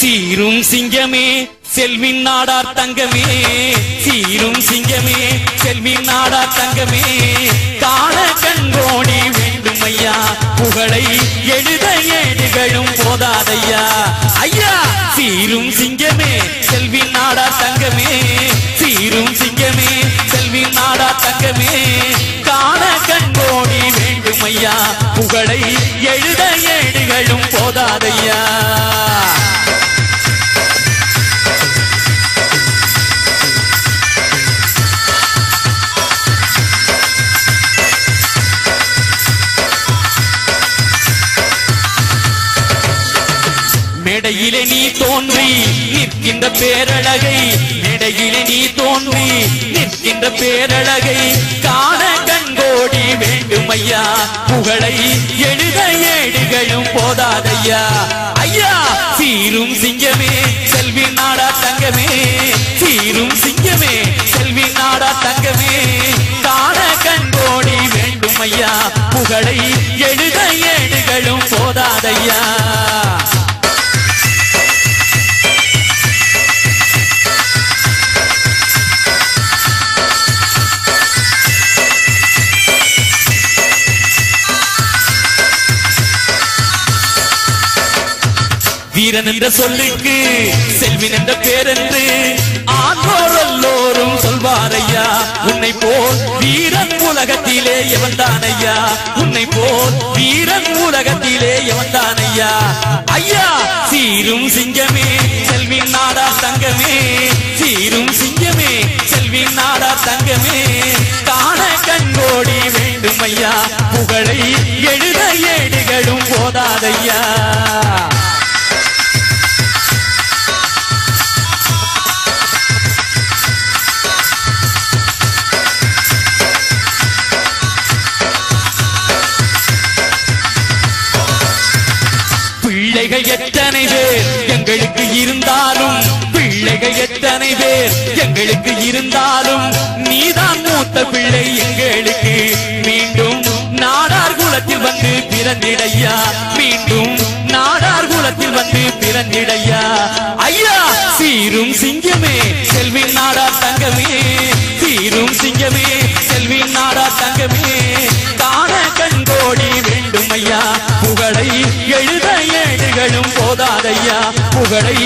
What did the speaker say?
சீரும் சிங்கமே செல்வின் நாடார் தங்கமே. சீரும் சிங்கமே செல்வின் நாடார் தங்கமே. காண கண்கோடி வேண்டும் ஐயா புகழை எழுத ஏடுகளும் போதாதையா. ஐயா சீரும் சிங்கமே செல்வின் நாடார் தங்கமே. சீரும் சிங்கமே செல்வின் நாடார் தங்கமே. காண கண்கோடி வேண்டும் ஐயா புகழை எழுத ஏடுகளும் போதாதையா. மேடையிலே நீ தோன்றி நிற்கின்ற பேரழகை மேடையிலே நீ தோன்றி நிற்கின்ற பேரழகை காண கண்கோடி வேண்டும் ஐயா புகழை எழுத ஏடுகளும் போதாதையா? ஐயா சீரும் சிங்கமே வீரன் என்ற சொல்லுக்கு செல்வின் என்ற பேரென்று ஆண்டோர் எல்லோரும் சொல்வாரையா? உன்னை போல் வீரன் உலகத்திலே எவன்தானையா உன்னை போல் வீரன் உலகத்திலே எவன்தானையா ஐயா சீரும் சிங்கமே செல்வின் நாடா தங்கமே. சீரும் சிங்கமே செல்வின் நாடா தங்கமே. காண கண்கோடி வேண்டும் ஐயா புகழை பிள்ளைகள் எத்தனை பேர் எங்களுக்கு இருந்தாலும் பிள்ளைகள் எத்தனை பேர் எங்களுக்கு இருந்தாலும் நீதான் மூத்த பிள்ளை எங்களுக்கு. மீண்டும் நாடார் குலத்தில் வந்து பிறந்திடையா? மீண்டும் நாடார் குலத்தில் வந்து பிறந்திடையா? ஐயா சீரும் சிங்கமே செல்வின் நாடா தங்கமே. சீரும் சிங்கமே செல்வின் நாடா தங்கமே. காண கண்கோடி வேண்டும் ஐயா புகழை போதாதையா? புகழை